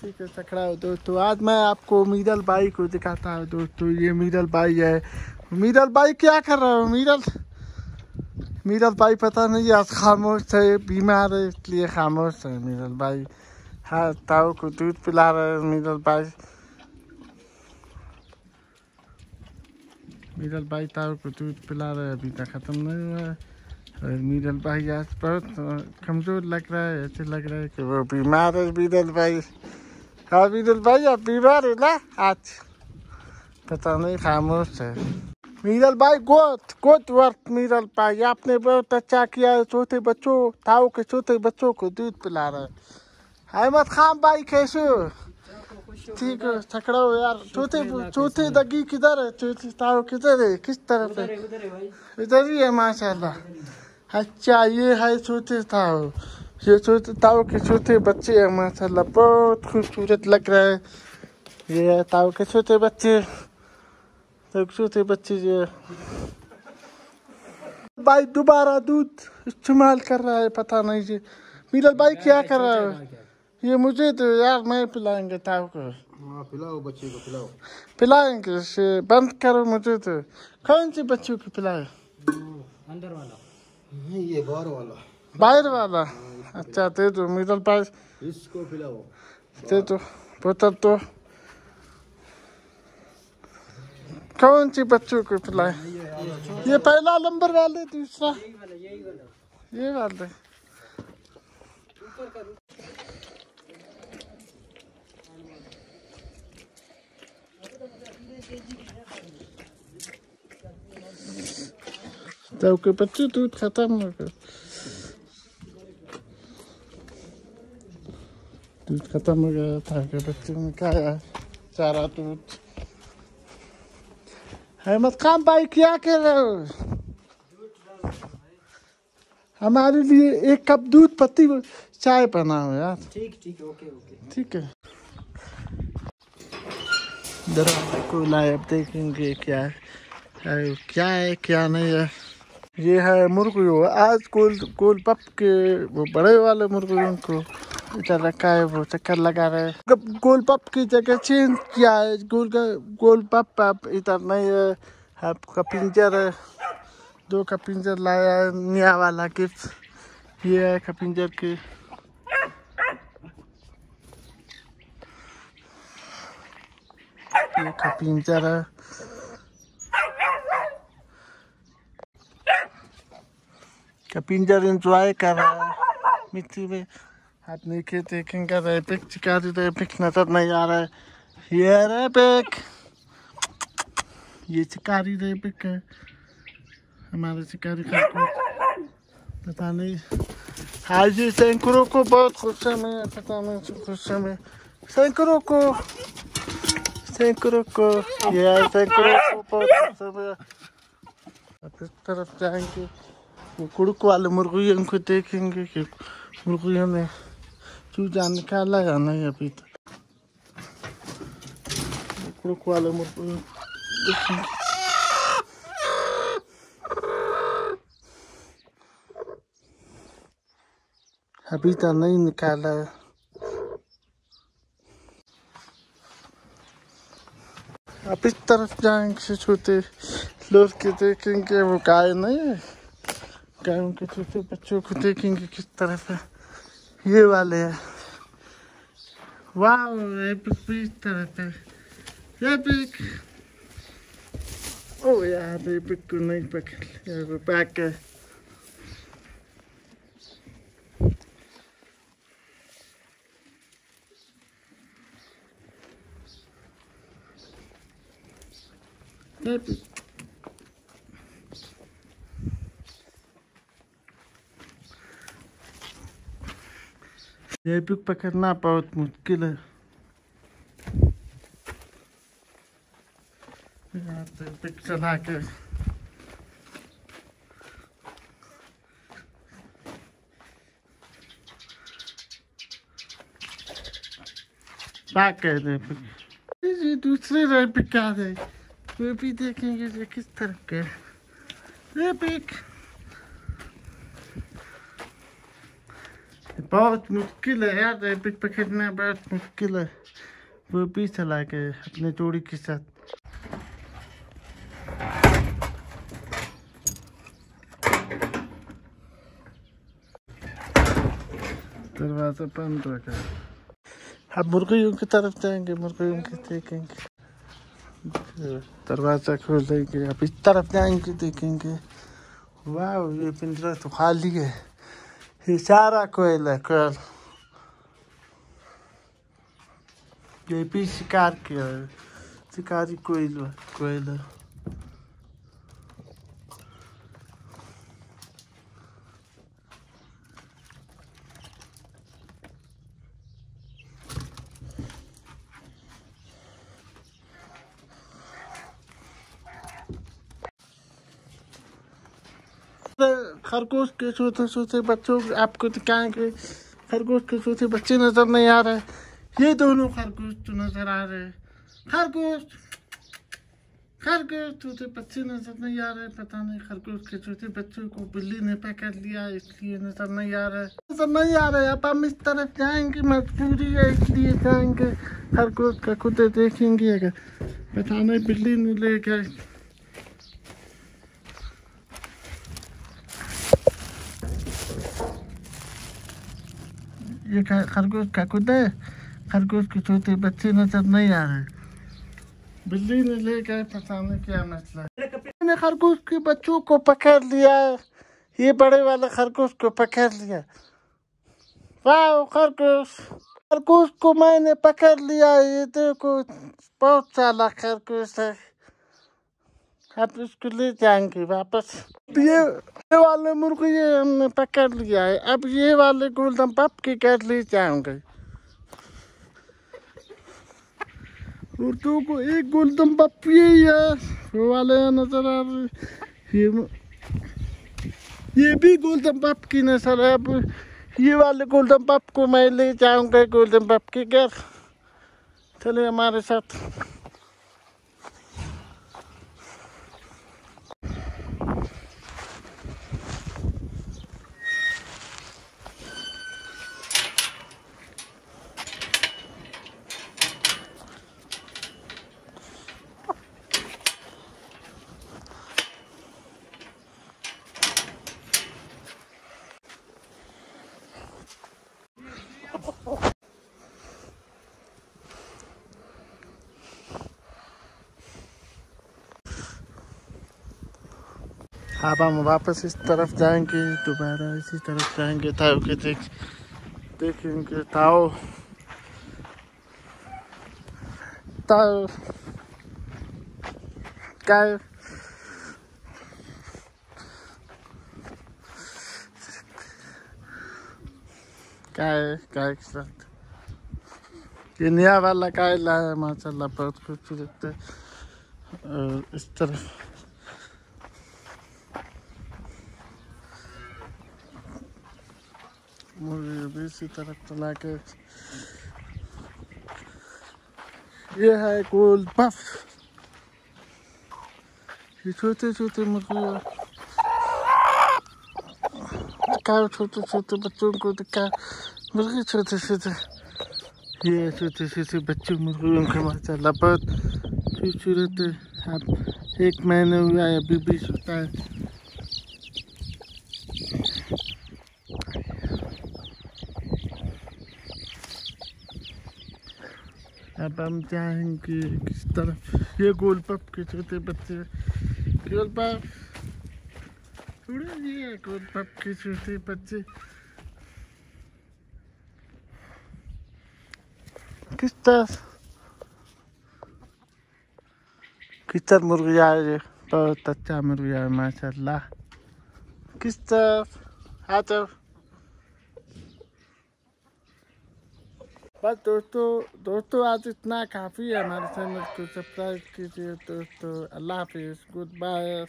ठीक है सकड़ा हो दोस्तों। आज मैं आपको मीरल बाई को दिखाता हूँ दोस्तों। ये मीरल बाई है। मीरल बाई क्या कर रहा हो? मीरल मीरल बाई पता नहीं, आज खामोश है, बीमार है, इसलिए खामोश है मीरल बाई हाँ ताऊ को दूध पिला रहे हैं मीरल बाई मीरल बाई ताऊ को दूध पिला रहे अभी तक खत्म नहीं हुआ है। और मीरल भाई आज बहुत कमज़ोर लग रहा है, ऐसे लग रहा है कि वो बीमार है मीरल भाई। हाँ मीरल भाई आप बीमार है ना? आज। पता नहीं खामोश है। मीरल भाई गोद गोद वर्क मीरल भाई। आपने बहुत अच्छा किया है छोटे बच्चों ताऊ के छोटे बच्चों को दूध पिला रहे हैं। अहमद खान भाई कैसे हो? ठीक है छकड़ा हो यार। चौथे चौथे दगी किधर है? चौथे ताऊ किधर है? किस तरफ़ है? इधर ही है माशाल्लाह। अच्छा ये है छोटे ताऊ। ये छोटे ताऊ के छोटे बच्चे हैं माशाल्लाह बहुत खूबसूरत लग रहा है ये है ताऊ के छोटे बच्चे तो छोटे बच्चे जो भाई दोबारा दूध इस्तेमाल कर रहा है पता नहीं जी मीरल भाई क्या कर रहा है ये मुझे तो यार मैं पिलाएँगे ताऊ को पिलाओ बच्चे को पिलाओ पिलाएँगे से बंद करो मुझे तो कौन सी बच्चों को पिलाए अंदर वाला ये बाहर वाला बाहर वाला अच्छा दे दो मिडल पास इसको पिलाओ दे दो बोतल तो कौन सी बच्चों को पिलाए ये पहला नंबर वाले दूसरा ये वाले तो के बच्चे दूध खत्म हो गए दूध खत्म हो गया था के बच्चे ने खाया सारा दूध अहमद खान भाई क्या कर रहे हो हमारे लिए एक कप दूध पत्ती चाय बनाओ यार ठीक ठीक ओके ओके ठीक है दरवाजे को लाए अब देखेंगे क्या है क्या है क्या नहीं है ये है मुर्गियों। आज गोल गोल पप के वो बड़े वाले मुर्गियों को इधर रखा है, वो चक्कर लगा रहे हैं। गोल पप की जगह चेंज किया है, गोल का गोल पप अब इधर नहीं है। आपका पिंजर है, दो का पिंजर लाया है नया वाला गिफ्ट। ये है का पिंजर की। ये का पिंजर है। का पिंजर इंजॉय कर रहा है। मिट्टी में हाथ नीचे देखेंगे कर रहे, पिक चिका रहे पिक नज़र नहीं आ रहा है। ये रहे पिक। ये शिकारी रहे पिक है। हमारे शिकारी का पता नहीं। आज जी, सैंकड़ों को बहुत खुश है, मैं पता नहीं खुश है, मैं सैंकड़ों को सैंकड़ों को, ये सैंकड़ों को बहुत है, मैं। इस तरफ़ जाएँगे। कुड़क वाले मुर्गियों को देखेंगे कि मुर्गियों ने चूजा निकाला या नहीं अभी तक कुड़क वाले मुर्गियों अभी तक नहीं निकाला है इस तरफ़ जाएँगे छोटे लोग के देखेंगे वो गाय नहीं है गायों के छोटे बच्चों को देखेंगे किस तरफ़ है ये वाले है। वाह इस तरफ़ है ये पिक ओ यार ये पिक को नहीं पकड़ पैक है। ये पिक ये पिक पकड़ना बहुत मुश्किल है. ये दूसरे रैप पे क्या है वो भी देखेंगे किस तरह के रैपिक बहुत मुश्किल है यार एपिक पकड़ना बहुत मुश्किल है। वो भी चला के अपने जोड़ी के साथ। दरवाज़ा बंद हो गया। अब मुर्गियों की तरफ़ जाएँगे, मुर्गियों की देखेंगे। दरवाज़ा खोल देंगे अब इस तरफ़ जाएँगे, देखेंगे। वाह, ये पिंजरा तो खाली है। ये सारा कोयल है कोयल ये भी शिकार किया है शिकारी कोयल है कोयल है खरगोश के छोटे छोटे बच्चों आपको दिखाएँगे खरगोश के छोटे बच्चे नज़र नहीं आ रहे। ये दोनों खरगोश तो नज़र आ रहे खरगोश खरगोश छोटे बच्चे नज़र नहीं आ रहे। पता नहीं खरगोश के छोटे बच्चों को बिल्ली ने पकड़ लिया, इसलिए नज़र नहीं आ रहे। नज़र नहीं आ रहे। अब हम इस तरफ़ जाएँगे, मजबूरी है, इसलिए जाएँगे। खरगोश का खुद देखेंगे अगर। पता नहीं बिल्ली ने ले गए। ये खरगोश का खुद है। खरगोश के छोटे बच्चे नज़र नहीं आ रहे बिल्ली ने ले गए पता नहीं क्या मसला। मैंने खरगोश के बच्चों को पकड़ लिया। ये बड़े वाले खरगोश को पकड़ लिया। वाह, खरगोश। खरगोश को मैंने पकड़ लिया। ये देखो, बहुत सारा खरगोश है। अब इसको ले जाएँगे वापस। ये ये वाले मुर्गे ये हमने पकड़ लिया है। अब ये वाले गोल्डन पप के घर ले जाएँगे। और को एक गोल्डन पप यही है वो वाले नज़र आ रहे ये ये भी गोल्डन पप की नज़र है। अब ये वाले गोल्डन पप को मैं ले जाऊँगा गोल्डन पप के घर। चले हमारे साथ। अब हम वापस इस तरफ़ जाएँगे, दोबारा इसी तरफ़ जाएँगे। ताओ के देख, देखेंगे ताओ ताओ क्या? क्या है? काय ये नया वाला काय लाया बहुत खूबसूरत है। इस तरफ़ मुझे भी इसी तरफ़ चला के ये है गोल्ड पफ ये छोटे छोटे मुर्गे दिखाओ छोटे छोटे बच्चों को दिखा मुर्गे छोटे छोटे ये छोटे छोटे बच्चे मुर्गियों के माशाल्लाह बहुत खूबसूरत है। अब एक महीने हुआ है, अभी भी सोता है। अब हम जाएँगे किस तरफ़? ये गोल पप के छोटे बच्चे। गोल पप। थोड़े ये गोल पप के छोटे बच्चे। किस तरफ़? किस तरफ़ मुर्गिया है? ये बहुत अच्छा मुर्गिया है, माशाल्लाह। किस तरफ़? आ जाओ। बस दोस्तों दोस्तों, आज इतना काफ़ी है हमारे चैनल को। सब्सक्राइब कीजिए दोस्तों। अल्लाह हाफिज़। Good bye